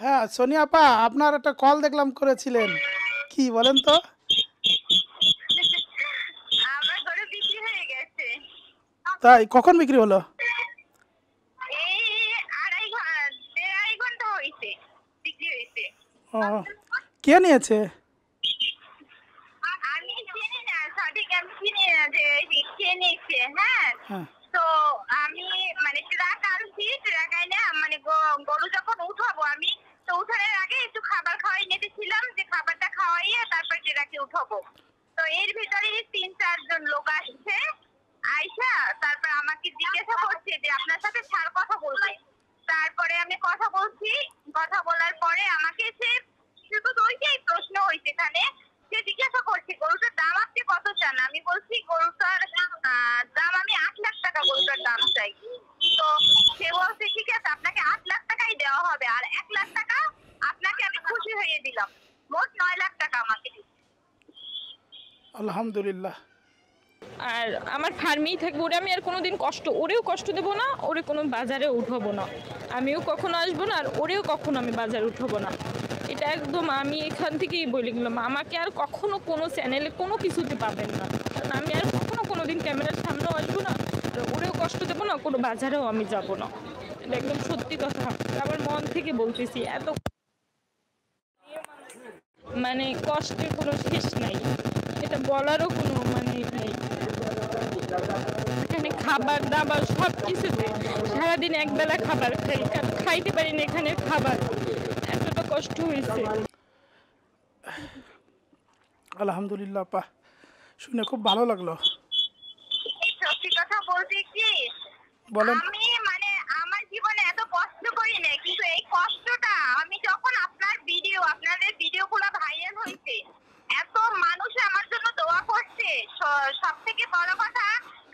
হ্যাঁ সোনিয়া পা আপনার একটা কল দেখলাম করেছিলেন। কি বলেন তো? তাই কখন বিক্রি হলো? কে আড়াই ঘণ্টা দেড় আড়াই ঘণ্টা হয়েছে বিক্রি হয়েছে ও কে নিয়েছে আমি চিনি না সঠিক আমি চিনি না যে কে নিয়েছে হ্যাঁ হ্যাঁ তো আমি মানে ট্রাক আনছি ট্রাক আইনে মানে গ- গরু যখন উঠাবো আমি তো উঠানোর আগে একটু খাবার খাওয়াই নিতেছিলাম যে খাবারটা খাওয়াইয়ে তারপর ট্রাকে উঠাবো তো এর ভিতরে তিন চারজন লোক আসছে আইসা তারপর আমাকে জিজ্ঞাসা করছে যে আপনার সাথে ছাড় কথা বলবে তারপরে আমি কথা বলছি কথা বলার পরে আমাকে সে শুধু তো ওইটাই প্রশ্ন এখানে সে জিজ্ঞাসা করছে গরুটার দাম আপনি কত চান? আমি বলছি গরুটার দাম আমি আট লাখ টাকা গরুটার দাম চাই। তো সে বলছে ঠিক আছে আপনাকে আট লাখ টাকাই দেওয়া হবে। আর এক লাখ টাকা আপনাকে আমি খুশি হয়ে দিলাম। মোট নয় লাখ টাকা আমাকে দিচ্ছে। আলহামদুলিল্লাহ। আর আমার ফার্মেই থাকব ওরে আমি আর কোনোদিন কষ্ট ওরেও কষ্ট দেবো না ওরে কোনো বাজারে উঠাবো না। আমিও কখনো আসব না আর ওরেও কখনো আমি বাজারে উঠাবো না। একদম আমি এখান থেকেই বলে গেলাম, আমাকে আর কখনো কোনো চ্যানেলে কোনো কিছুতে পাবেন না। কারণ আমি আর কখনো কোনো দিন ক্যামেরার সামনেও আসব না, আর ওরেও কষ্ট দেবো না, কোনো বাজারেও আমি যাব না। একদম সত্যি কথা। আমার মন থেকে বলতেছি, এত মানে কষ্টের কোনো শেষ নাই। এটা বলারও কোনো মানে নেই। এখানে খাবার দাবার সব কিছুতে সারাদিন একবেলা খাবার খাই খাইতে পারি না এখানে খাবার। কষ্ট হয়েছে। আলহামদুলিল্লাহ আপা শুনে খুব ভালো লাগল। সত্যি কথা বলতে কি বলেন। আমি মানে আমার জীবনে এত কষ্ট করি না কিন্তু এই কষ্টটা আমি যখন আপনার ভিডিও আপনাদের ভিডিওগুলো ভাইরাল হয়েছে এত মানুষ আমার জন্য দোয়া করছে। সব থেকে বড় কথা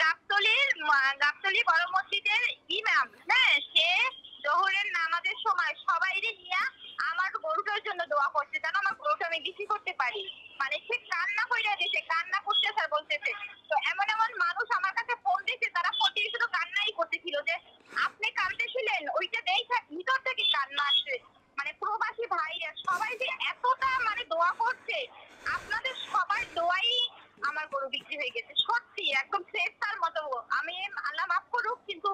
গাবতলির মা- গাবতলি বড় মসজিদের ইমাম হ্যাঁ সে জোহরের নামাজের সময় সবাইরে নিয়ে আমার গরুটার জন্য দোয়া করছে যেন আমার গরুটা আমি বিক্রি করতে পারি মানে সে কান্না কইরা দিছে কান্না করতেছে আর বলতেছে তো এমন এমন মানুষ আমার কাছে ফোন দিয়েছে তারা ফোন দিয়ে শুধু কান্নাই করতেছিল যে আপনি কাঁদতেছিলেন ওইটা দেখে ভিতর থেকে কান্না আসছে মানে প্রবাসী ভাইরা সবাই যে এতটা মানে দোয়া করছে আপনাদের সবার দোয়াই আমার গরু বিক্রি হয়ে গেছে সত্যি একদম শ্রেষ্ঠার মতো আমি আল্লাহ মাফ করুক কিন্তু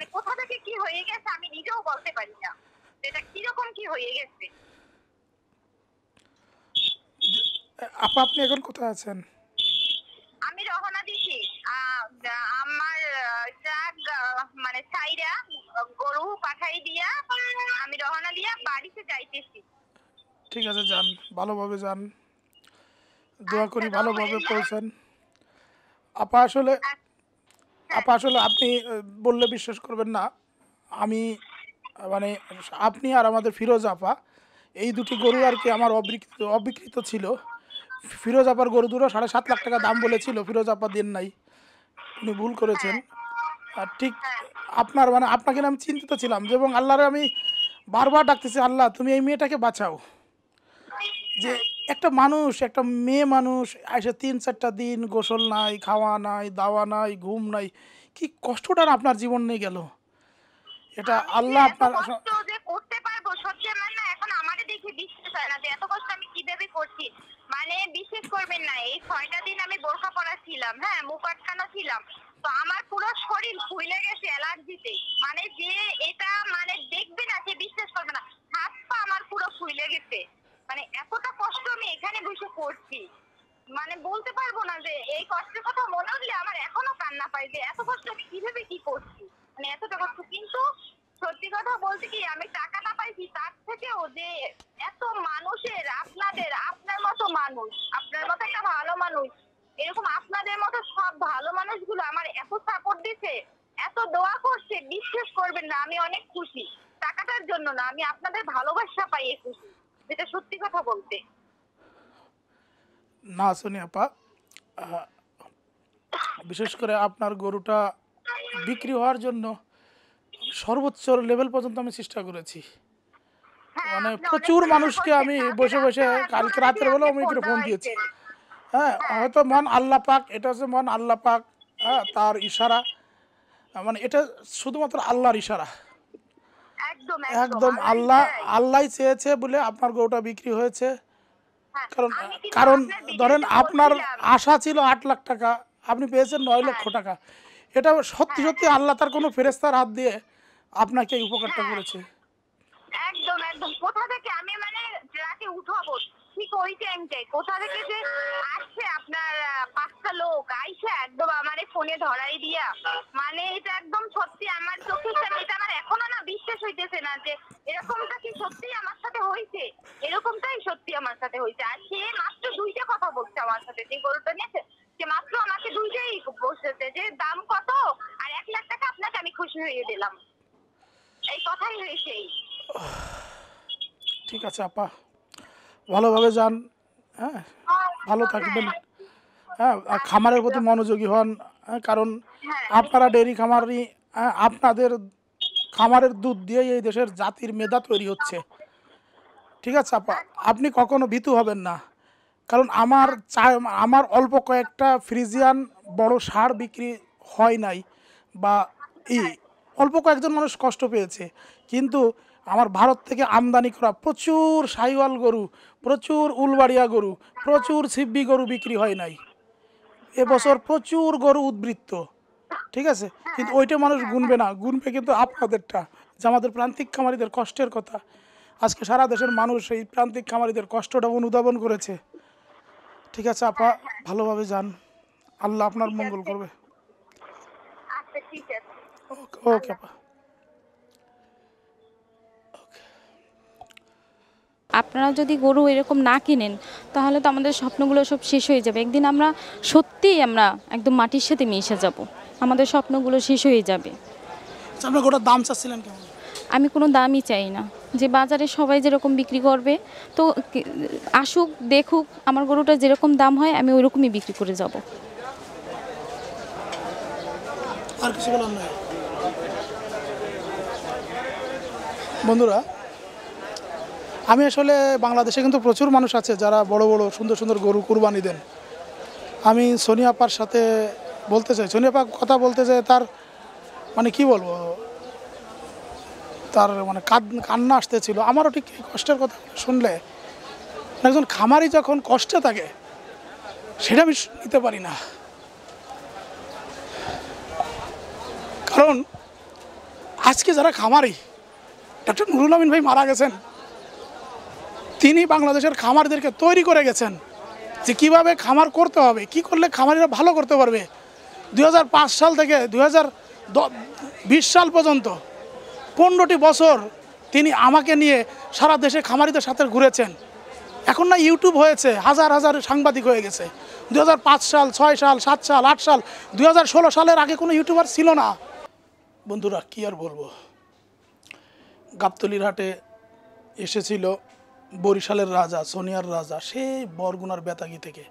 মানে কোথা থেকে কি হয়ে গেছে আমি নিজেও বলতে পারি না এটা কীরকম কি হয়ে গেছে। আপা আপনি এখন কোথায় আছেন? আমি রওনা দিছি। আমার ট্রাক মানে ছাইরা গরু পাঠাই দিয়া আমি রওনা দিয়া বাড়িতে যাইতেছি। ঠিক আছে যান ভালোভাবে যান। দোয়া করি ভালোভাবে পৌঁছান। আপা আসলে আপা আসলে আপনি বললে বিশ্বাস করবেন না। আমি মানে আপনি আর আমাদের ফিরোজ আপা, এই দুটি গরু আর কি আমার অবিকৃত অবিকৃত ছিল। ফিরোজ আপার গরু দুটো সাড়ে সাত লাখ টাকা দাম বলেছিল, ফিরোজ আপা দেন নাই। উনি ভুল করেছেন। আর ঠিক আপনার মানে আপনাকে আমি চিন্তিত ছিলাম যে, এবং আল্লাহরে আমি বারবার ডাকতেছি, আল্লাহ তুমি এই মেয়েটাকে বাঁচাও। যে একটা মানুষ একটা মেয়ে মানুষ এসে তিন চারটা দিন গোসল নাই খাওয়া নাই দাওয়া নাই ঘুম নাই কি কষ্টটা না আপনার জীবন নিয়ে গেল? এটা আল্লাহ আপনার কষ্ট যে করতে পারব সত্যি আমার না এখন আমারে দেখে বিশ্বাস হয় না যে এত কষ্ট আমি কীভাবে করছি। মানে বিশ্বাস করবেন না এই ছয়টা দিন আমি বোরখা পরা ছিলাম হ্যাঁ মুখ আটকানো ছিলাম। তো আমার পুরো শরীর ফুলে গেছে অ্যালার্জিতে। মানে যে এটা মানে দেখবে না সে বিশ্বাস করবে না। হাত পা আমার পুরো ফুলে গেছে। মানে এতটা কষ্ট আমি এখানে বসে করছি। মানে বলতে পারব না যে এই কষ্টের কথা মনে হলে আমার এখনও কান্না পাই যে এত কষ্ট আমি কীভাবে কি করছি। মানে এতটা কষ্ট। কিন্তু সত্যি কথা বলতে কি, আমি টাকা না পাইছি তার থেকেও যে এত মানুষের, আপনাদের, আপনার মতো মানুষ আপনার মতো একটা ভালো মানুষ এরকম আপনাদের মতো সব ভালো মানুষগুলো আমার এত সাপোর্ট দিছে এত দোয়া করছে বিশ্বাস করবেন না আমি অনেক খুশি টাকাটার জন্য না আমি আপনাদের ভালোবাসা পাইয়ে খুশি যেটা সত্যি কথা বলতে না শুনি আপা। বিশেষ করে আপনার গরুটা বিক্রি হওয়ার জন্য সর্বোচ্চ লেভেল পর্যন্ত আমি চেষ্টা করেছি। হ্যাঁ, মানে প্রচুর মানুষকে আমি বসে বসে কালকে রাতের বেলাও আমি একটু ফোন দিয়েছি। হ্যাঁ হয়তো মন আল্লাহ পাক এটা হচ্ছে মন আল্লাহ পাক হ্যাঁ তার ইশারা। মানে এটা শুধুমাত্র আল্লাহর ইশারা। একদম আল্লাহ। আল্লাহ চেয়েছে বলে আপনার গরুটা বিক্রি হয়েছে। হ্যাঁ, কারণ কারণ ধরেন আপনার আশা ছিল আট লাখ টাকা আপনি পেয়েছেন নয় লক্ষ হ্যাঁ। টাকা। এটা সত্যি সত্যি আল্লাহ তার কোনো ফেরেস্তার হাত দিয়ে আপনাকে এই উপকারটা হ্যাঁ। করেছে। একদম একদম। কোথা থেকে? আমি মানে রাতে উঠাবো। ঠিক ওই টাইমটাই কোথা থেকে যে আসছে আপনার পাঁচটা লোক, আইসা একদম আমারে ফোনে ধরাই দিয়া। মানে এটা একদম সত্যি আমার চোখের সামনে, এটা আমার এখনও না বিশ্বাস হইতেছে না যে এরকমটা কি সত্যি আমার সাথে হয়েছে এরকমটাই সত্যি আমার সাথে হয়েছে আর সে মাত্র দুইটা কথা বলছে আমার সাথে। যে গরুটা নিয়েছে, সে মাত্র আমাকে দুইটাই বসেছে যে দাম কত? আর এক লাখ টাকা আপনাকে আমি খুশি হয়ে দিলাম। এই কথাই হয়েছেই ঠিক আছে, আপা। ভালোভাবে যান হ্যাঁ? ভালো থাকবেন। হ্যাঁ আর খামারের প্রতি মনোযোগী হন হ্যাঁ, কারণ আপনারা ডেয়ারি খামারি হ্যাঁ, আপনাদের খামারের দুধ দিয়েই এই দেশের জাতির মেধা তৈরি হচ্ছে। ঠিক আছে আপা আপনি কখনো ভীতু হবেন না। কারণ আমার চা আমার অল্প কয়েকটা ফ্রিজিয়ান বড় সার বিক্রি হয় নাই বা ই অল্প কয়েকজন মানুষ কষ্ট পেয়েছে। কিন্তু আমার ভারত থেকে আমদানি করা প্রচুর সাইওয়াল গরু প্রচুর উলবাড়িয়া গরু প্রচুর সিব্বি গরু বিক্রি হয় নাই। এবছর প্রচুর গরু উদ্বৃত্ত ঠিক আছে? কিন্তু ওইটা মানুষ গুনবে না গুনবে কিন্তু আপনাদেরটা যে আমাদের প্রান্তিক খামারিদের কষ্টের কথা। আজকে সারা দেশের মানুষ এই প্রান্তিক খামারিদের কষ্টটা অনুধাবন করেছে। ঠিক আছে আপা ভালোভাবে যান। আল্লাহ আপনার মঙ্গল করবে। আচ্ছা ওকে ওকে আপা। আপনারা যদি গরু এরকম না কিনেন তাহলে তো আমাদের স্বপ্নগুলো সব শেষ হয়ে যাবে। একদিন আমরা সত্যিই আমরা একদম মাটির সাথে মিশে যাব। আমাদের স্বপ্নগুলো শেষ হয়ে যাবে। আচ্ছা, আপনার গোটার দাম চাচ্ছিলেন কেমন? আমি কোনো দামই চাই না। যে বাজারে সবাই যেরকম বিক্রি করবে তো আসুক দেখুক আমার গরুটা যেরকম দাম হয় আমি ওইরকমই বিক্রি করে যাব। আর কিছু বলার নয় বন্ধুরা আমি আসলে বাংলাদেশে কিন্তু প্রচুর মানুষ আছে যারা বড় বড় সুন্দর সুন্দর গরু কুরবানি দেন। আমি সোনিয়াপার সাথে বলতে চাই সোনিয়াপা কথা বলতে চাই তার মানে কি বলব? তার মানে কান্না আসতেছিল। আমারও ঠিক কষ্টের কথা শুনলে একজন খামারি যখন কষ্টে থাকে, সেটা আমি নিতে পারি না। কারণ আজকে যারা খামারি ডক্টর নুরুল আমিন ভাই মারা গেছেন তিনি বাংলাদেশের খামারদেরকে তৈরি করে গেছেন যে কীভাবে খামার করতে হবে, কি করলে খামারিরা ভালো করতে পারবে। দু হাজার পাঁচ সাল থেকে বিশ সাল পর্যন্ত পনেরোটি বছর তিনি আমাকে নিয়ে সারা দেশে খামারিদের সাথে ঘুরেছেন। এখন না ইউটিউব হয়েছে, হাজার হাজার সাংবাদিক হয়ে গেছে। দু হাজার পাঁচ সাল, ছয় সাল, সাত সাল, আট সাল দু হাজার ষোলো সালের আগে কোনো ইউটিউবার ছিল না। বন্ধুরা, কি আর বলব? গাবতলির হাটে এসেছিল বরিশালের রাজা, সোনিয়ার রাজা সেই বরগুনার বেতাগি থেকে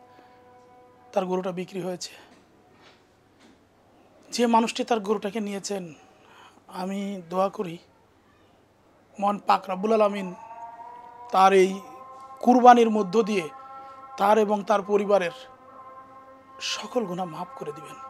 তার গরুটা বিক্রি হয়েছে। যে মানুষটি তার গরুটাকে নিয়েছেন, আমি দোয়া করি মন পাক রাব্বুল আলমিন তার এই কুরবানির মধ্য দিয়ে তার এবং তার পরিবারের সকল গুণা মাফ করে দিবেন।